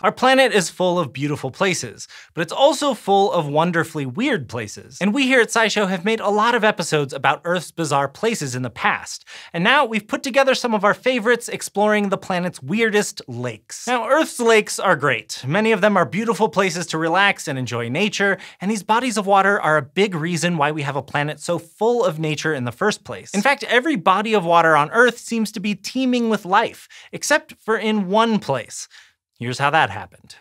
Our planet is full of beautiful places, but it's also full of wonderfully weird places. And we here at SciShow have made a lot of episodes about Earth's bizarre places in the past, and now we've put together some of our favorites exploring the planet's weirdest lakes. Now, Earth's lakes are great. Many of them are beautiful places to relax and enjoy nature, and these bodies of water are a big reason why we have a planet so full of nature in the first place. In fact, every body of water on Earth seems to be teeming with life, except for in one place. Here's how that happened.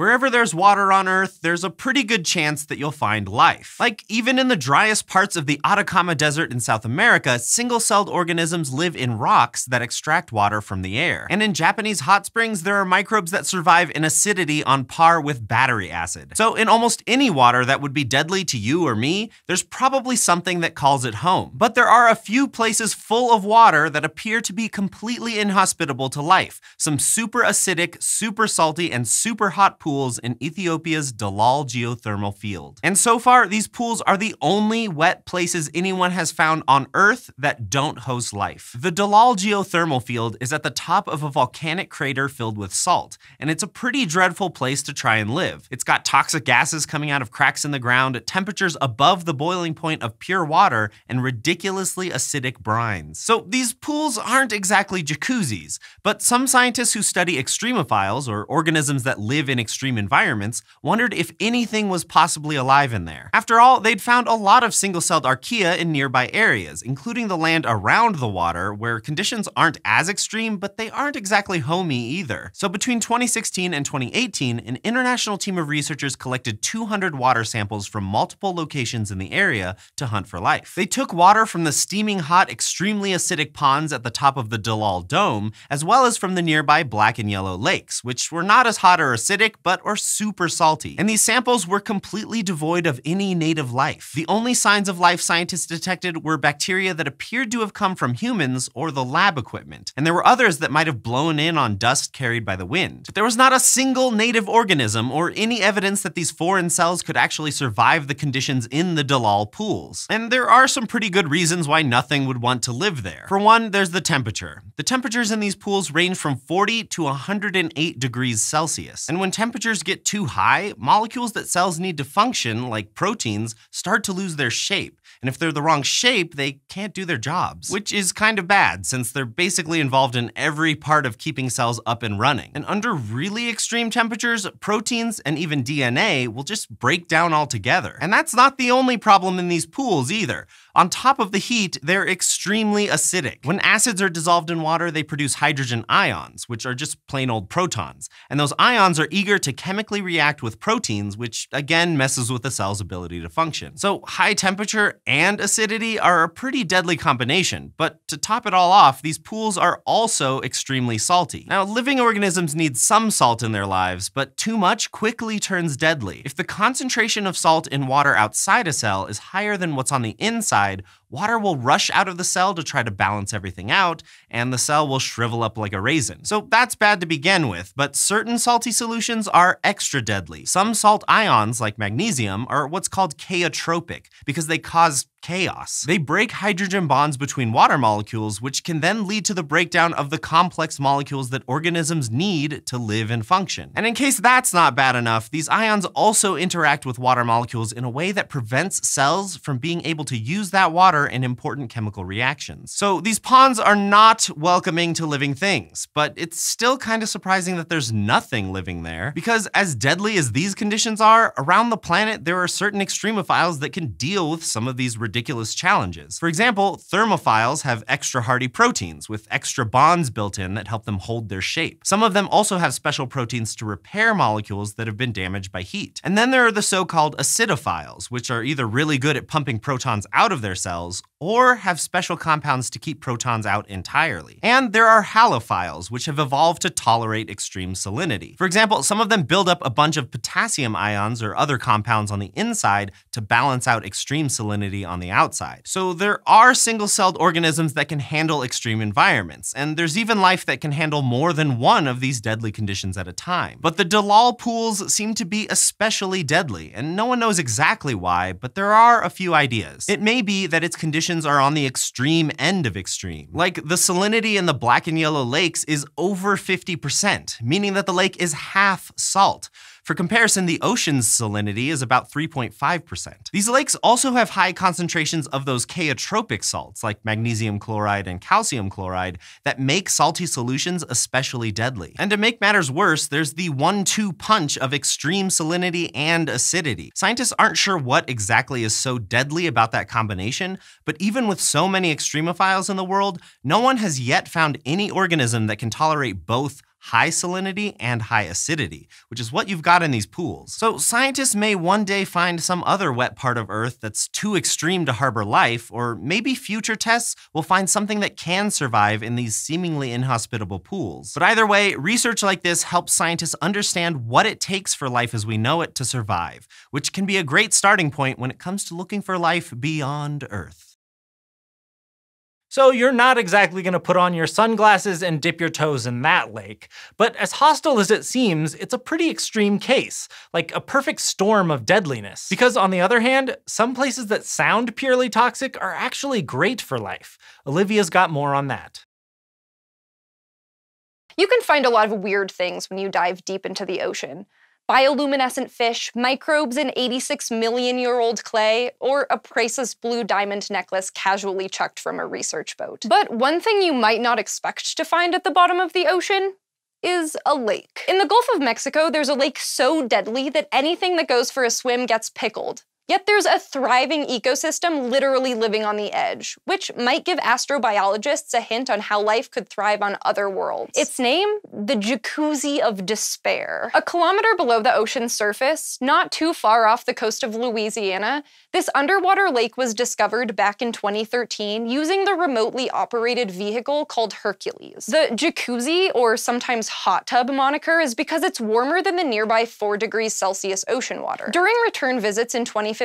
Wherever there's water on Earth, there's a pretty good chance that you'll find life. Like, even in the driest parts of the Atacama Desert in South America, single-celled organisms live in rocks that extract water from the air. And in Japanese hot springs, there are microbes that survive in acidity on par with battery acid. So in almost any water that would be deadly to you or me, there's probably something that calls it home. But there are a few places full of water that appear to be completely inhospitable to life. Some super acidic, super salty, and super hot pools in Ethiopia's Dallol geothermal field. And so far, these pools are the only wet places anyone has found on Earth that don't host life. The Dallol geothermal field is at the top of a volcanic crater filled with salt, and it's a pretty dreadful place to try and live. It's got toxic gases coming out of cracks in the ground at temperatures above the boiling point of pure water and ridiculously acidic brines. So these pools aren't exactly jacuzzis, but some scientists who study extremophiles, or organisms that live in extreme environments, wondered if anything was possibly alive in there. After all, they'd found a lot of single-celled archaea in nearby areas, including the land around the water, where conditions aren't as extreme, but they aren't exactly homey either. So between 2016 and 2018, an international team of researchers collected 200 water samples from multiple locations in the area to hunt for life. They took water from the steaming hot, extremely acidic ponds at the top of the Dallol Dome, as well as from the nearby black and yellow lakes, which were not as hot or acidic, but are super salty. And these samples were completely devoid of any native life. The only signs of life scientists detected were bacteria that appeared to have come from humans or the lab equipment. And there were others that might have blown in on dust carried by the wind. But there was not a single native organism or any evidence that these foreign cells could actually survive the conditions in the Dallol pools. And there are some pretty good reasons why nothing would want to live there. For one, there's the temperature. The temperatures in these pools range from 40 to 108 degrees Celsius. And when temperatures get too high, molecules that cells need to function, like proteins, start to lose their shape. And if they're the wrong shape, they can't do their jobs, which is kind of bad since they're basically involved in every part of keeping cells up and running. And under really extreme temperatures, proteins and even DNA will just break down altogether. And that's not the only problem in these pools either. On top of the heat, they're extremely acidic. When acids are dissolved in water, they produce hydrogen ions, which are just plain old protons. And those ions are eager to chemically react with proteins, which again messes with the cell's ability to function. So high temperature and acidity are a pretty deadly combination. But to top it all off, these pools are also extremely salty. Now, living organisms need some salt in their lives, but too much quickly turns deadly. If the concentration of salt in water outside a cell is higher than what's on the inside, side water will rush out of the cell to try to balance everything out, and the cell will shrivel up like a raisin. So that's bad to begin with, but certain salty solutions are extra deadly. Some salt ions, like magnesium, are what's called chaotropic because they cause chaos. They break hydrogen bonds between water molecules, which can then lead to the breakdown of the complex molecules that organisms need to live and function. And in case that's not bad enough, these ions also interact with water molecules in a way that prevents cells from being able to use that water in important chemical reactions. So these ponds are not welcoming to living things, but it's still kind of surprising that there's nothing living there, because as deadly as these conditions are, around the planet there are certain extremophiles that can deal with some of these ridiculous challenges. For example, thermophiles have extra hardy proteins with extra bonds built in that help them hold their shape. Some of them also have special proteins to repair molecules that have been damaged by heat. And then there are the so-called acidophiles, which are either really good at pumping protons out of their cells cells or have special compounds to keep protons out entirely. And there are halophiles, which have evolved to tolerate extreme salinity. For example, some of them build up a bunch of potassium ions or other compounds on the inside to balance out extreme salinity on the outside. So there are single-celled organisms that can handle extreme environments, and there's even life that can handle more than one of these deadly conditions at a time. But the Dallol pools seem to be especially deadly, and no one knows exactly why, but there are a few ideas. It may be that it's conditions concentrations are on the extreme end of extreme. Like the salinity in the black and yellow lakes is over 50%, meaning that the lake is half salt. For comparison, the ocean's salinity is about 3.5%. These lakes also have high concentrations of those chaotropic salts, like magnesium chloride and calcium chloride, that make salty solutions especially deadly. And to make matters worse, there's the one-two punch of extreme salinity and acidity. Scientists aren't sure what exactly is so deadly about that combination, but even with so many extremophiles in the world, no one has yet found any organism that can tolerate both high salinity and high acidity, which is what you've got in these pools. So scientists may one day find some other wet part of Earth that's too extreme to harbor life, or maybe future tests will find something that can survive in these seemingly inhospitable pools. But either way, research like this helps scientists understand what it takes for life as we know it to survive, which can be a great starting point when it comes to looking for life beyond Earth. So you're not exactly going to put on your sunglasses and dip your toes in that lake. But as hostile as it seems, it's a pretty extreme case, like a perfect storm of deadliness. Because on the other hand, some places that sound purely toxic are actually great for life. Olivia's got more on that. You can find a lot of weird things when you dive deep into the ocean bioluminescent fish, microbes in 86 million year old clay, or a priceless blue diamond necklace casually chucked from a research boat. But one thing you might not expect to find at the bottom of the ocean is a lake. In the Gulf of Mexico, there's a lake so deadly that anything that goes for a swim gets pickled. Yet there's a thriving ecosystem literally living on the edge, which might give astrobiologists a hint on how life could thrive on other worlds. Its name? The Jacuzzi of Despair. A kilometer below the ocean's surface, not too far off the coast of Louisiana, this underwater lake was discovered back in 2013 using the remotely operated vehicle called Hercules. The jacuzzi, or sometimes hot tub moniker, is because it's warmer than the nearby 4 degrees Celsius ocean water. During return visits in 2015,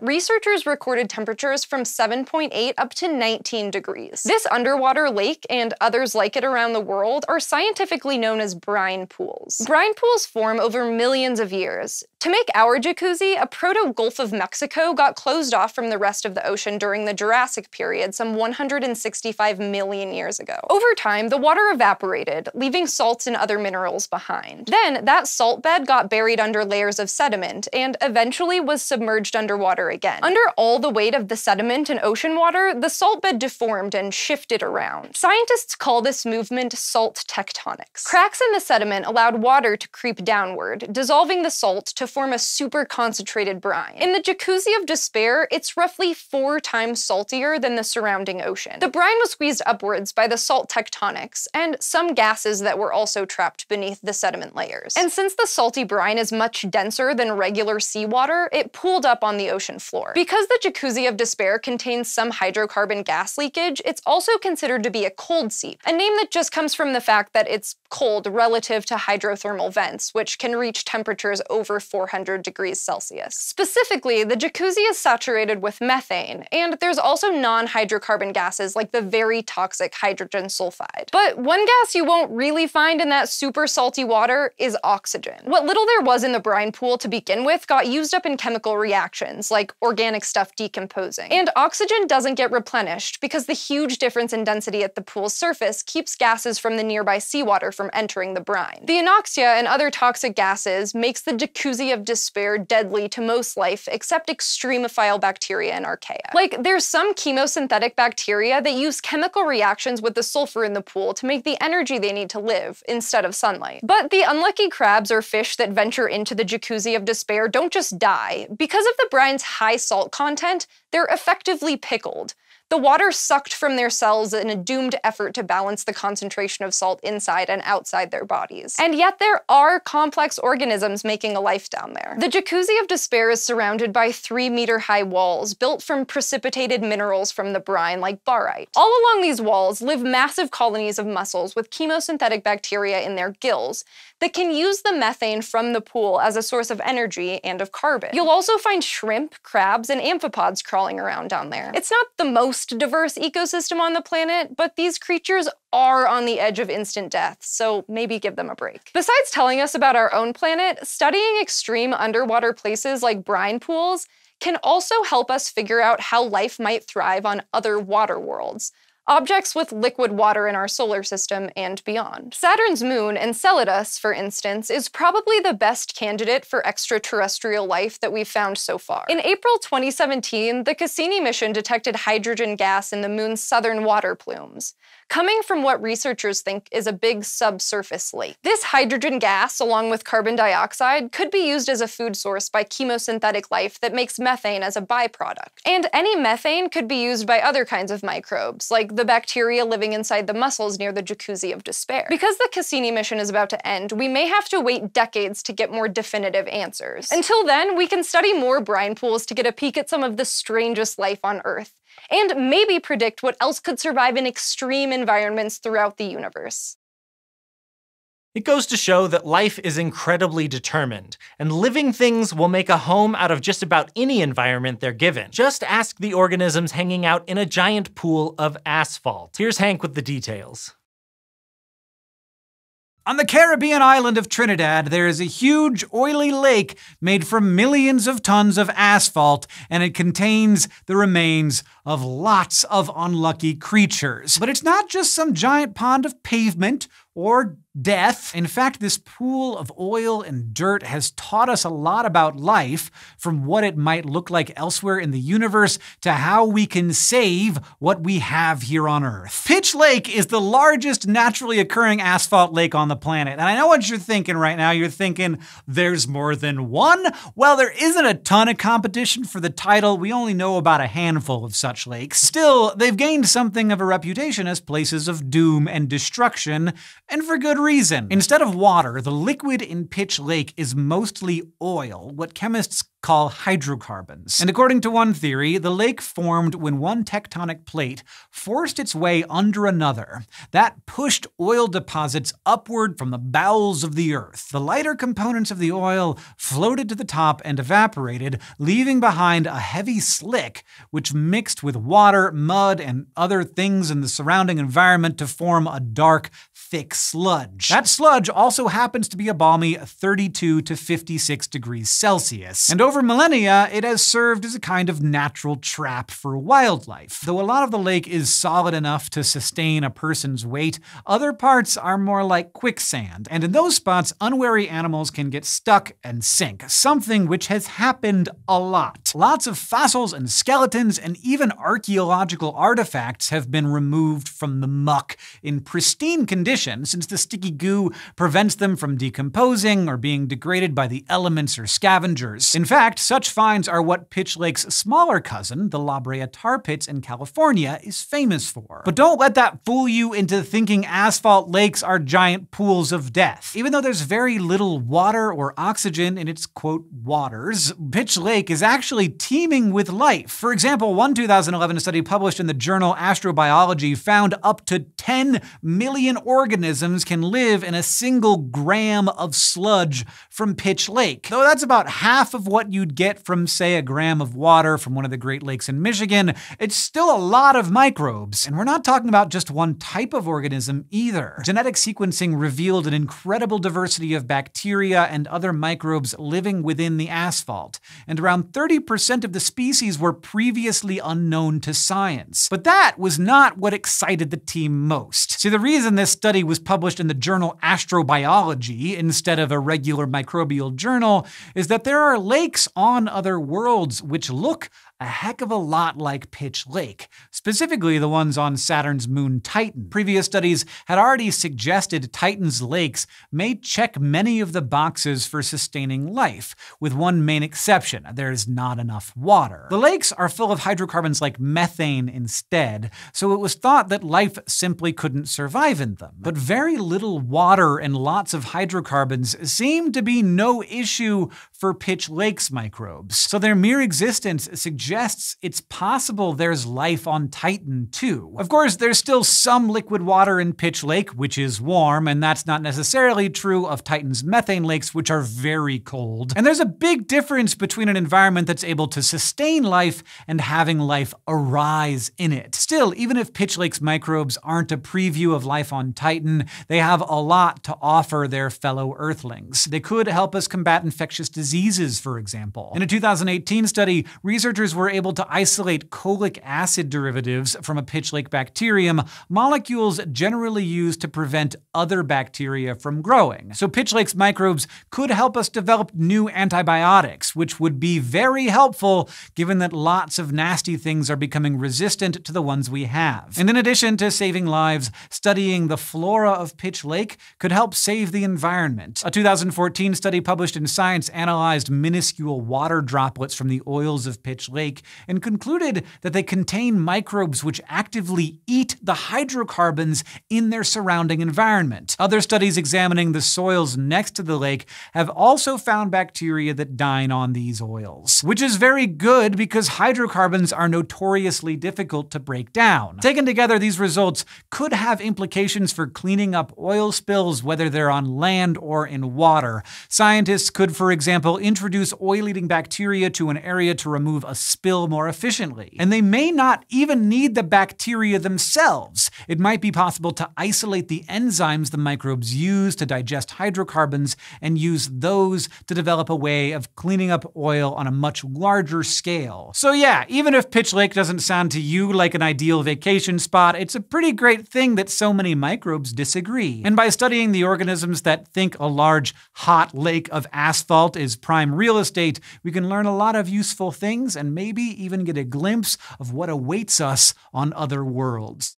researchers recorded temperatures from 7.8 up to 19 degrees. This underwater lake, and others like it around the world, are scientifically known as brine pools. Brine pools form over millions of years. To make our jacuzzi, a proto-Gulf of Mexico got closed off from the rest of the ocean during the Jurassic period some 165 million years ago. Over time, the water evaporated, leaving salts and other minerals behind. Then, that salt bed got buried under layers of sediment and eventually was submerged underwater again. Under all the weight of the sediment and ocean water, the salt bed deformed and shifted around. Scientists call this movement salt tectonics. Cracks in the sediment allowed water to creep downward, dissolving the salt to form a super concentrated brine. In the jacuzzi of despair, it's roughly four times saltier than the surrounding ocean. The brine was squeezed upwards by the salt tectonics, and some gases that were also trapped beneath the sediment layers. And since the salty brine is much denser than regular seawater, it pooled up on the ocean floor. Because the jacuzzi of despair contains some hydrocarbon gas leakage, it's also considered to be a cold seep, a name that just comes from the fact that it's cold relative to hydrothermal vents, which can reach temperatures over 400 degrees Celsius. Specifically, the jacuzzi is saturated with methane, and there's also non-hydrocarbon gases like the very toxic hydrogen sulfide. But one gas you won't really find in that super salty water is oxygen. What little there was in the brine pool to begin with got used up in chemical reactions, like organic stuff decomposing. And oxygen doesn't get replenished because the huge difference in density at the pool's surface keeps gases from the nearby seawater from entering the brine. The anoxia and other toxic gases makes the jacuzzi of despair deadly to most life except extremophile bacteria and archaea. Like, there's some chemosynthetic bacteria that use chemical reactions with the sulfur in the pool to make the energy they need to live, instead of sunlight. But the unlucky crabs or fish that venture into the jacuzzi of despair don't just die. Because of the brine's high salt content, they're effectively pickled. The water sucked from their cells in a doomed effort to balance the concentration of salt inside and outside their bodies. And yet there are complex organisms making a life down there. The Jacuzzi of Despair is surrounded by three meter high walls built from precipitated minerals from the brine like barite. All along these walls live massive colonies of mussels with chemosynthetic bacteria in their gills that can use the methane from the pool as a source of energy and of carbon. You'll also find shrimp, crabs, and amphipods crawling around down there. It's not the most diverse ecosystem on the planet, but these creatures are on the edge of instant death, so maybe give them a break. Besides telling us about our own planet, studying extreme underwater places like brine pools can also help us figure out how life might thrive on other water worlds, objects with liquid water in our solar system and beyond. Saturn's moon, Enceladus, for instance, is probably the best candidate for extraterrestrial life that we've found so far. In April 2017, the Cassini mission detected hydrogen gas in the moon's southern water plumes coming from what researchers think is a big subsurface lake. This hydrogen gas, along with carbon dioxide, could be used as a food source by chemosynthetic life that makes methane as a byproduct. And any methane could be used by other kinds of microbes, like the bacteria living inside the mussels near the Jacuzzi of Despair. Because the Cassini mission is about to end, we may have to wait decades to get more definitive answers. Until then, we can study more brine pools to get a peek at some of the strangest life on Earth, and maybe predict what else could survive in extreme environments throughout the universe. It goes to show that life is incredibly determined, and living things will make a home out of just about any environment they're given. Just ask the organisms hanging out in a giant pool of asphalt. Here's Hank with the details. On the Caribbean island of Trinidad, there is a huge oily lake made from millions of tons of asphalt, and it contains the remains of lots of unlucky creatures. But it's not just some giant pond of pavement or death. In fact, this pool of oil and dirt has taught us a lot about life, from what it might look like elsewhere in the universe to how we can save what we have here on Earth. Pitch Lake is the largest naturally occurring asphalt lake on the planet. And I know what you're thinking right now. You're thinking, there's more than one? Well, there isn't a ton of competition for the title. We only know about a handful of such lakes. Still, they've gained something of a reputation as places of doom and destruction, and for good reason. Instead of water, the liquid in Pitch Lake is mostly oil, what chemists call hydrocarbons. And according to one theory, the lake formed when one tectonic plate forced its way under another. That pushed oil deposits upward from the bowels of the earth. The lighter components of the oil floated to the top and evaporated, leaving behind a heavy slick, which mixed with water, mud, and other things in the surrounding environment to form a dark, thick sludge. That sludge also happens to be a balmy 32 to 56 degrees Celsius. And over over millennia, it has served as a kind of natural trap for wildlife. Though a lot of the lake is solid enough to sustain a person's weight, other parts are more like quicksand, and in those spots, unwary animals can get stuck and sink, something which has happened a lot. Lots of fossils and skeletons and even archaeological artifacts have been removed from the muck in pristine condition since the sticky goo prevents them from decomposing or being degraded by the elements or scavengers. In fact, fact, such finds are what Pitch Lake's smaller cousin, the La Brea Tar Pits in California, is famous for. But don't let that fool you into thinking asphalt lakes are giant pools of death. Even though there's very little water or oxygen in its quote waters, Pitch Lake is actually teeming with life. For example, one 2011 study published in the journal Astrobiology found up to 10 million organisms can live in a single gram of sludge from Pitch Lake. Though that's about half of what you'd get from, say, a gram of water from one of the Great Lakes in Michigan, it's still a lot of microbes. And we're not talking about just one type of organism either. Genetic sequencing revealed an incredible diversity of bacteria and other microbes living within the asphalt, and around 30% of the species were previously unknown to science. But that was not what excited the team most. See, the reason this study was published in the journal Astrobiology instead of a regular microbial journal is that there are lakes on other worlds which look a heck of a lot like Pitch Lake, specifically the ones on Saturn's moon Titan. Previous studies had already suggested Titan's lakes may check many of the boxes for sustaining life, with one main exception there's not enough water. The lakes are full of hydrocarbons like methane instead, so it was thought that life simply couldn't survive in them. But very little water and lots of hydrocarbons seem to be no issue for Pitch Lake's microbes, so their mere existence suggests suggests it's possible there's life on Titan too. Of course, there's still some liquid water in Pitch Lake, which is warm, and that's not necessarily true of Titan's methane lakes, which are very cold. And there's a big difference between an environment that's able to sustain life and having life arise in it. Still, even if Pitch Lake's microbes aren't a preview of life on Titan, they have a lot to offer their fellow Earthlings. They could help us combat infectious diseases, for example. In a 2018 study, researchers were able to isolate cholic acid derivatives from a Pitch Lake bacterium, molecules generally used to prevent other bacteria from growing. So Pitch Lake's microbes could help us develop new antibiotics, which would be very helpful given that lots of nasty things are becoming resistant to the ones we have. And in addition to saving lives, studying the flora of Pitch Lake could help save the environment. A 2014 study published in Science analyzed minuscule water droplets from the oils of Pitch Lake and concluded that they contain microbes which actively eat the hydrocarbons in their surrounding environment. Other studies examining the soils next to the lake have also found bacteria that dine on these oils, which is very good because hydrocarbons are notoriously difficult to break down. Taken together, these results could have implications for cleaning up oil spills, whether they're on land or in water. Scientists could, for example, introduce oil-eating bacteria to an area to remove a spill more efficiently. And they may not even need the bacteria themselves. It might be possible to isolate the enzymes the microbes use to digest hydrocarbons and use those to develop a way of cleaning up oil on a much larger scale. So yeah, even if Pitch Lake doesn't sound to you like an ideal vacation spot, it's a pretty great thing that so many microbes disagree. And by studying the organisms that think a large, hot lake of asphalt is prime real estate, we can learn a lot of useful things and maybe even get a glimpse of what awaits us on other worlds.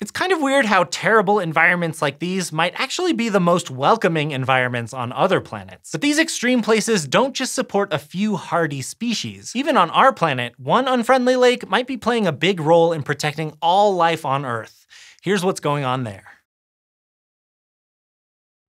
It's kind of weird how terrible environments like these might actually be the most welcoming environments on other planets. But these extreme places don't just support a few hardy species. Even on our planet, one unfriendly lake might be playing a big role in protecting all life on Earth. Here's what's going on there.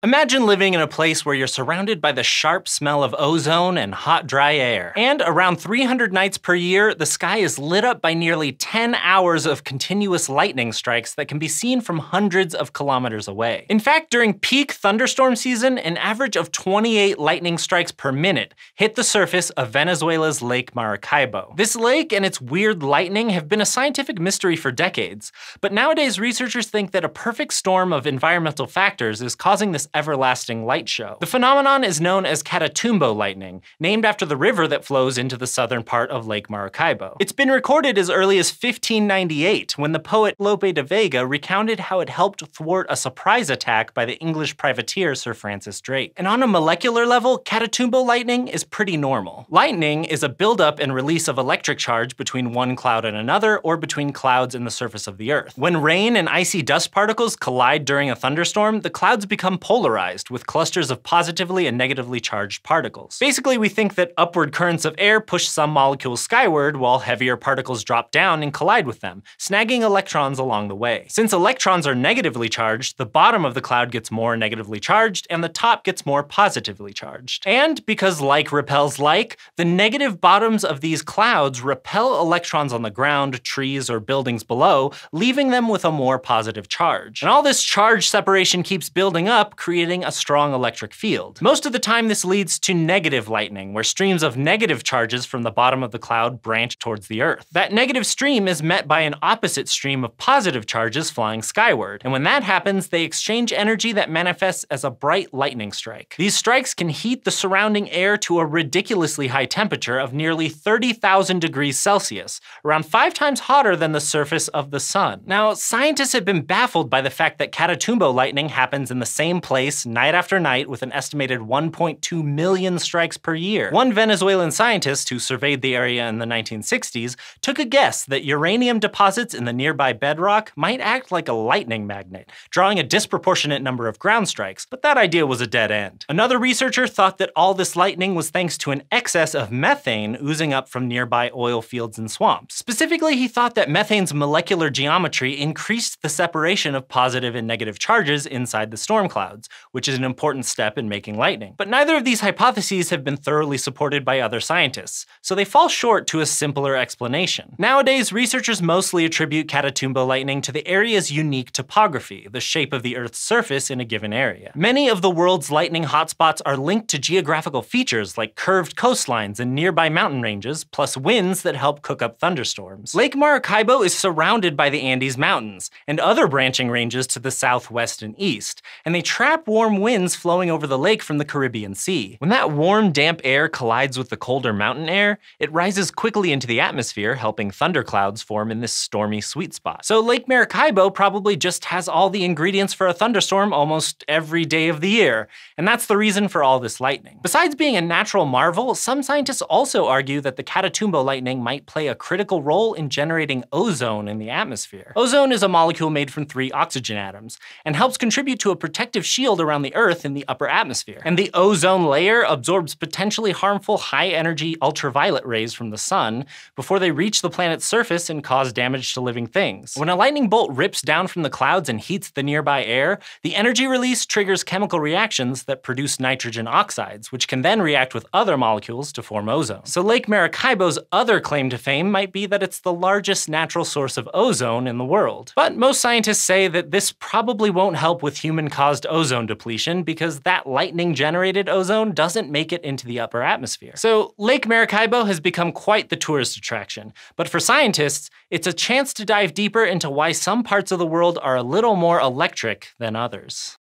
Imagine living in a place where you're surrounded by the sharp smell of ozone and hot, dry air. And around 300 nights per year, the sky is lit up by nearly 10 hours of continuous lightning strikes that can be seen from hundreds of kilometers away. In fact, during peak thunderstorm season, an average of 28 lightning strikes per minute hit the surface of Venezuela's Lake Maracaibo. This lake and its weird lightning have been a scientific mystery for decades, but nowadays researchers think that a perfect storm of environmental factors is causing this everlasting light show. The phenomenon is known as Catatumbo lightning, named after the river that flows into the southern part of Lake Maracaibo. It's been recorded as early as 1598, when the poet Lope de Vega recounted how it helped thwart a surprise attack by the English privateer Sir Francis Drake. And on a molecular level, Catatumbo lightning is pretty normal. Lightning is a buildup and release of electric charge between one cloud and another, or between clouds and the surface of the Earth. When rain and icy dust particles collide during a thunderstorm, the clouds become polar polarized, with clusters of positively and negatively charged particles. Basically, we think that upward currents of air push some molecules skyward, while heavier particles drop down and collide with them, snagging electrons along the way. Since electrons are negatively charged, the bottom of the cloud gets more negatively charged, and the top gets more positively charged. And because like repels like, the negative bottoms of these clouds repel electrons on the ground, trees, or buildings below, leaving them with a more positive charge. And all this charge separation keeps building up, creating a strong electric field. Most of the time this leads to negative lightning, where streams of negative charges from the bottom of the cloud branch towards the Earth. That negative stream is met by an opposite stream of positive charges flying skyward, and when that happens, they exchange energy that manifests as a bright lightning strike. These strikes can heat the surrounding air to a ridiculously high temperature of nearly 30,000 degrees Celsius, around five times hotter than the surface of the sun. Now, scientists have been baffled by the fact that Catatumbo lightning happens in the same place place night after night with an estimated 1.2 million strikes per year. One Venezuelan scientist who surveyed the area in the 1960s took a guess that uranium deposits in the nearby bedrock might act like a lightning magnet, drawing a disproportionate number of ground strikes, but that idea was a dead end. Another researcher thought that all this lightning was thanks to an excess of methane oozing up from nearby oil fields and swamps. Specifically, he thought that methane's molecular geometry increased the separation of positive and negative charges inside the storm clouds, which is an important step in making lightning. But neither of these hypotheses have been thoroughly supported by other scientists, so they fall short to a simpler explanation. Nowadays, researchers mostly attribute Catatumbo lightning to the area's unique topography, the shape of the Earth's surface in a given area. Many of the world's lightning hotspots are linked to geographical features like curved coastlines and nearby mountain ranges, plus winds that help cook up thunderstorms. Lake Maracaibo is surrounded by the Andes Mountains and other branching ranges to the southwest and east, and they trap warm winds flowing over the lake from the Caribbean Sea. When that warm, damp air collides with the colder mountain air, it rises quickly into the atmosphere, helping thunderclouds form in this stormy sweet spot. So Lake Maracaibo probably just has all the ingredients for a thunderstorm almost every day of the year, and that's the reason for all this lightning. Besides being a natural marvel, some scientists also argue that the Catatumbo lightning might play a critical role in generating ozone in the atmosphere. Ozone is a molecule made from three oxygen atoms, and helps contribute to a protective shield around the Earth in the upper atmosphere. And the ozone layer absorbs potentially harmful high-energy ultraviolet rays from the sun before they reach the planet's surface and cause damage to living things. When a lightning bolt rips down from the clouds and heats the nearby air, the energy release triggers chemical reactions that produce nitrogen oxides, which can then react with other molecules to form ozone. So Lake Maracaibo's other claim to fame might be that it's the largest natural source of ozone in the world. But most scientists say that this probably won't help with human-caused ozone depletion because that lightning-generated ozone doesn't make it into the upper atmosphere. So Lake Maracaibo has become quite the tourist attraction, but for scientists, it's a chance to dive deeper into why some parts of the world are a little more electric than others.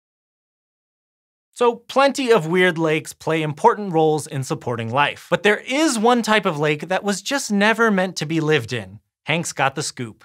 So, plenty of weird lakes play important roles in supporting life. But there is one type of lake that was just never meant to be lived in. Hank's got the scoop.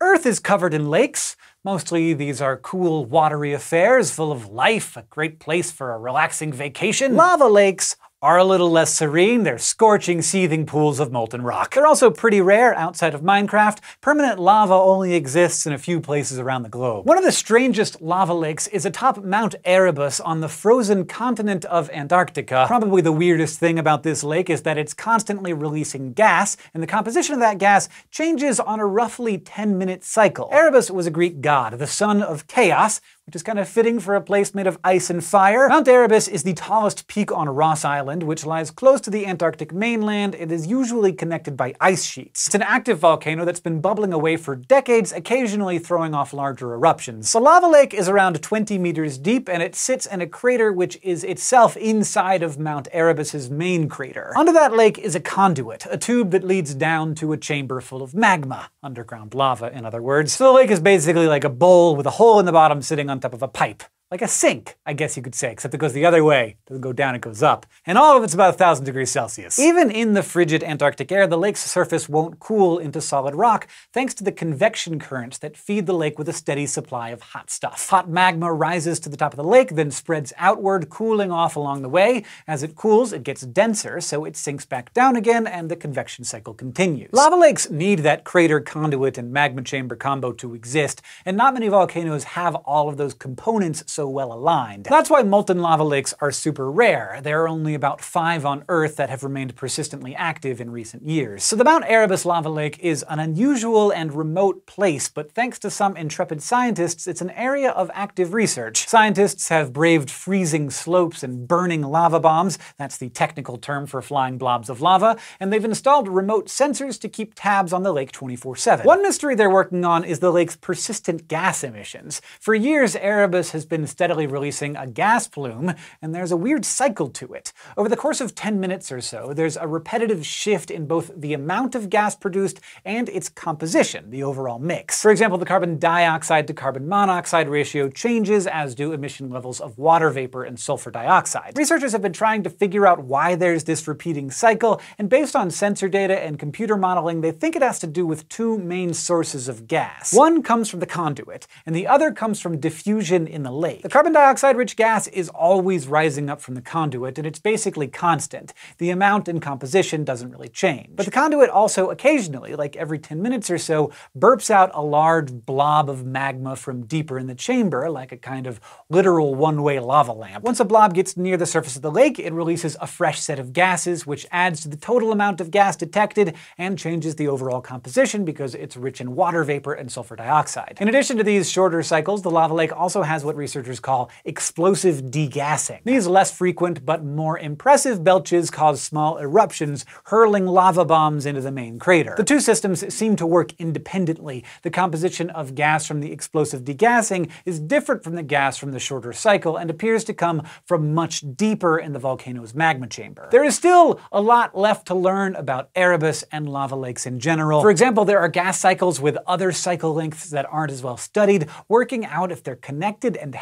Earth is covered in lakes. Mostly these are cool, watery affairs full of life, a great place for a relaxing vacation. Lava lakes are a little less serene. They're scorching, seething pools of molten rock. They're also pretty rare outside of Minecraft. Permanent lava only exists in a few places around the globe. One of the strangest lava lakes is atop Mount Erebus on the frozen continent of Antarctica. Probably the weirdest thing about this lake is that it's constantly releasing gas, and the composition of that gas changes on a roughly 10-minute cycle. Erebus was a Greek god, the son of chaos, which is kind of fitting for a place made of ice and fire. Mount Erebus is the tallest peak on Ross Island, which lies close to the Antarctic mainland and is usually connected by ice sheets. It's an active volcano that's been bubbling away for decades, occasionally throwing off larger eruptions. The lava lake is around 20 meters deep, and it sits in a crater which is itself inside of Mount Erebus's main crater. Under that lake is a conduit, a tube that leads down to a chamber full of magma, underground lava in other words. So the lake is basically like a bowl with a hole in the bottom sitting on top of a pipe. Like a sink, I guess you could say, except it goes the other way. It doesn't go down, it goes up. And all of it's about 1,000 degrees Celsius. Even in the frigid Antarctic air, the lake's surface won't cool into solid rock thanks to the convection currents that feed the lake with a steady supply of hot stuff. Hot magma rises to the top of the lake, then spreads outward, cooling off along the way. As it cools, it gets denser, so it sinks back down again, and the convection cycle continues. Lava lakes need that crater conduit and magma chamber combo to exist, and not many volcanoes have all of those components so well aligned. That's why molten lava lakes are super rare. There are only about five on Earth that have remained persistently active in recent years. So the Mount Erebus lava lake is an unusual and remote place, but thanks to some intrepid scientists, it's an area of active research. Scientists have braved freezing slopes and burning lava bombs, that's the technical term for flying blobs of lava, and they've installed remote sensors to keep tabs on the lake 24-7. One mystery they're working on is the lake's persistent gas emissions. For years, Erebus has been steadily releasing a gas plume, and there's a weird cycle to it. Over the course of 10 minutes or so, there's a repetitive shift in both the amount of gas produced and its composition, the overall mix. For example, the carbon dioxide to carbon monoxide ratio changes, as do emission levels of water vapor and sulfur dioxide. Researchers have been trying to figure out why there's this repeating cycle, and based on sensor data and computer modeling, they think it has to do with two main sources of gas. One comes from the conduit, and the other comes from diffusion in the lake. The carbon dioxide-rich gas is always rising up from the conduit, and it's basically constant. The amount and composition doesn't really change. But the conduit also occasionally, like every 10 minutes or so, burps out a large blob of magma from deeper in the chamber, like a kind of literal one-way lava lamp. Once a blob gets near the surface of the lake, it releases a fresh set of gases, which adds to the total amount of gas detected and changes the overall composition because it's rich in water vapor and sulfur dioxide. In addition to these shorter cycles, the lava lake also has what researchers call explosive degassing. These less frequent but more impressive belches cause small eruptions, hurling lava bombs into the main crater. The two systems seem to work independently. The composition of gas from the explosive degassing is different from the gas from the shorter cycle and appears to come from much deeper in the volcano's magma chamber. There is still a lot left to learn about Erebus and lava lakes in general. For example, there are gas cycles with other cycle lengths that aren't as well studied. Working out if they're connected and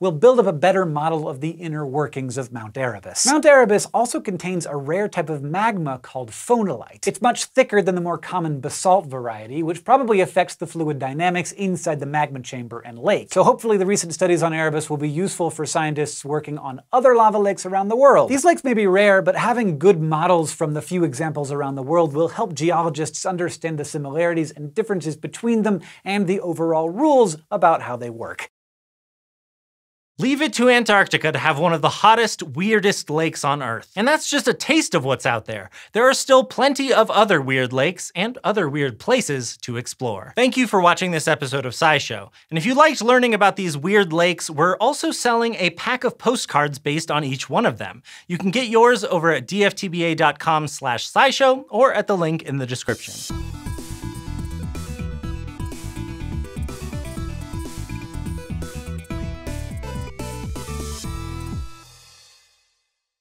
will build up a better model of the inner workings of Mount Erebus. Mount Erebus also contains a rare type of magma called phonolite. It's much thicker than the more common basalt variety, which probably affects the fluid dynamics inside the magma chamber and lake. So hopefully the recent studies on Erebus will be useful for scientists working on other lava lakes around the world. These lakes may be rare, but having good models from the few examples around the world will help geologists understand the similarities and differences between them and the overall rules about how they work. Leave it to Antarctica to have one of the hottest, weirdest lakes on Earth. And that's just a taste of what's out there. There are still plenty of other weird lakes and other weird places to explore. Thank you for watching this episode of SciShow. And if you liked learning about these weird lakes, we're also selling a pack of postcards based on each one of them. You can get yours over at dftba.com slash scishow or at the link in the description.